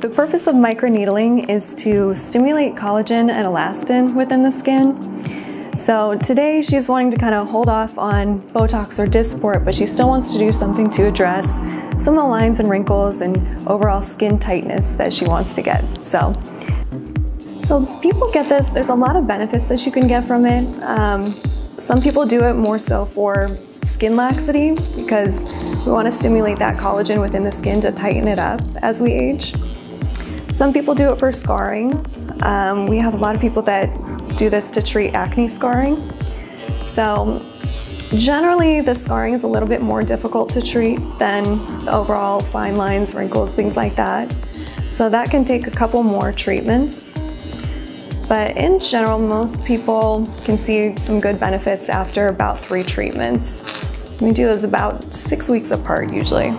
The purpose of microneedling is to stimulate collagen and elastin within the skin. So today she's wanting to kind of hold off on Botox or Dysport, but she still wants to do something to address some of the lines and wrinkles and overall skin tightness that she wants to get. So, so people get this, there's a lot of benefits that you can get from it. Um, some people do it more so for skin laxity because we want to stimulate that collagen within the skin to tighten it up as we age. Some people do it for scarring. Um, we have a lot of people that do this to treat acne scarring. So generally the scarring is a little bit more difficult to treat than overall fine lines, wrinkles, things like that. So that can take a couple more treatments. But in general, most people can see some good benefits after about three treatments. We do those about six weeks apart usually.